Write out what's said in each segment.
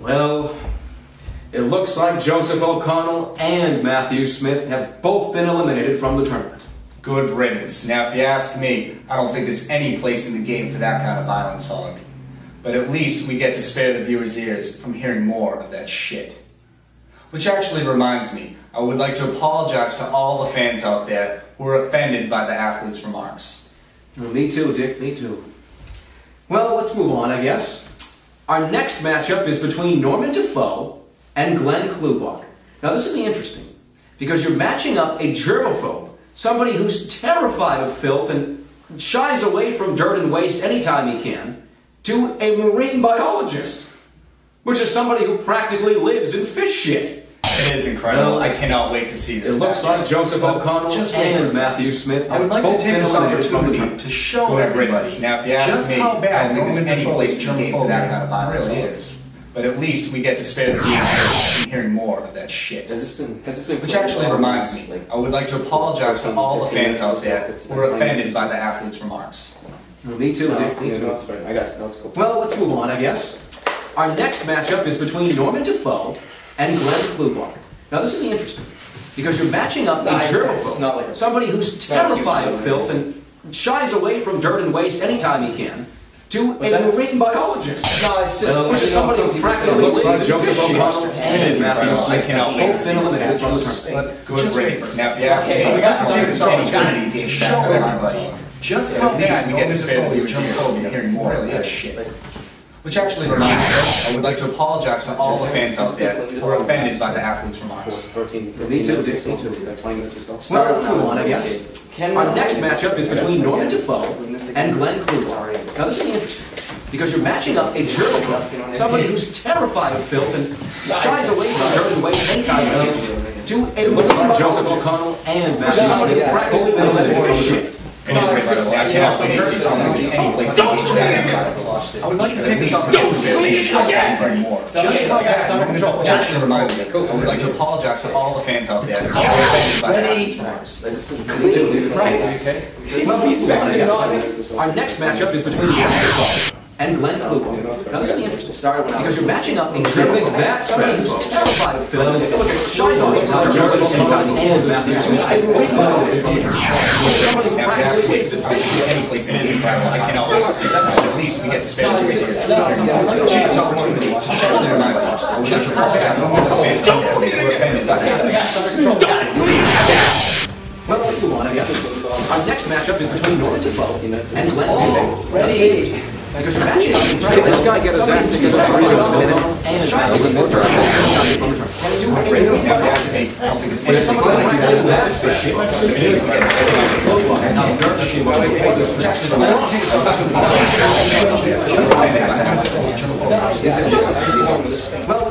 Well, it looks like Joseph O'Connell and Matthew Smith have both been eliminated from the tournament. Good riddance. Now, if you ask me, I don't think there's any place in the game for that kind of violence, Hog. But at least we get to spare the viewers' ears from hearing more of that shit. Which actually reminds me, I would like to apologize to all the fans out there who were offended by the athlete's remarks. Well, me too, Dick, me too. Well, let's move on, I guess. Our next matchup is between Norman Defoe and Glenn Klubach. Now, this will be interesting because you're matching up a germaphobe, somebody who's terrified of filth and shies away from dirt and waste anytime he can, to a marine biologist, which is somebody who practically lives in fish shit. It is incredible. Well, I cannot wait to see this. It looks matchup. like Joseph But O'Connell just wait for a and. Matthew Smith I would like to take this eliminated from the opportunity to show Good everybody. Now, if you ask just me, how I bad don't think there's any place in the game for that kind of violence. really is. But at least we get to spare the viewers from hearing more of that shit. Has this been? Has this been? Which actually reminds me, I would like to apologize to all the fans out minutes or there who were offended by the athlete's remarks. Well, me too, No, Dick, me yeah, too. no, fine. I got it. No, it's cool. Well, let's move on, I guess. Our next matchup is between Norman Defoe and Glenn Klubach. Now, this will be interesting because you're matching up a germaphobe, not like a- somebody who's it's not a huge terrified of filth and shies away from dirt and waste anytime he can, to What's a marine biologist. No, it's just. Which is somebody some who practically it looks lives in Joseph fish and It is Matthew I cannot have wait to see been this from the But good Just wait riddance. for it. Now, if you ask me, Okay, we got to take this think there's any opportunity place in the show everybody kind of violence. just how at bad we get to Norman spare the Defoe's viewers from germophobia hearing more of really that is. shit. Which actually reminds me, I would like to apologize to all the fans out there who are offended by the athlete's remarks. 14, 15 Me too, minutes or Dick, so, me too. like 20 minutes or so. Well, Started let's when I move was on, I a guess. Can Our next matchup is between Norman. Defoe Win this again. and Glenn. Klubach. Now, this will be interesting because you're matching up a germaphobe, somebody who's terrified of filth and shies away from dirt and waste anytime he can, to a Joseph O'Connell and Matthew Smith have practically been eliminated from the tournament. It is incredible. I cannot wait to see this any place in the game for that kind of violence. I would like to But take at this least we get to opportunity spare the to viewers show from everybody hearing more. just how bad Norman Which Defoe's actually reminds me, germophobia I would like to really is. apologize to all the fans out there who were offended by the athlete's remarks. Has this been? Me too, dude. Right. Okay. Well, let's move on, I guess. Our next matchup is between Norman Defoe and Glenn Klubach. Now, this will be interesting Started when I because you're matching up a germaphobe, somebody who's terrified of shies away from dirt and waste anytime he can, Matthew Smith have practically been eliminated from the tournament. Somebody who Now, you ask practically me, lives in I think any place it is incredible. I cannot wait to see this. At least we get to spare the viewers from hearing. So opportunity to actually remind us. I would like to apologize to all the fans out there who were offended by the athlete's Well, let's move I guess. Our next matchup is between Defoe and Glenn Klubach. This guy get his ass together for who's a minute. and can, doesn't offended by the athlete's Well,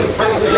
Don't.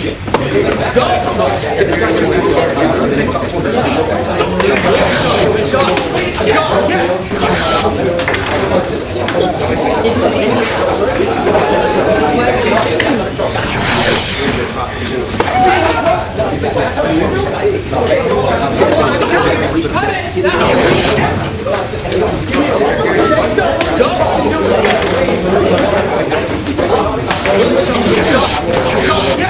Go! Go!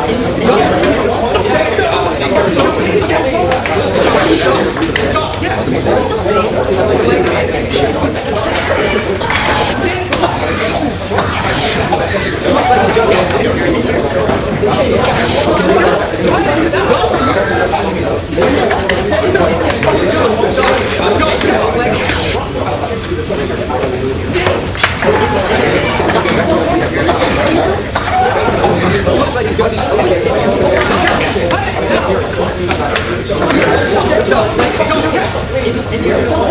Looks like he's gonna be sick. Don't do that!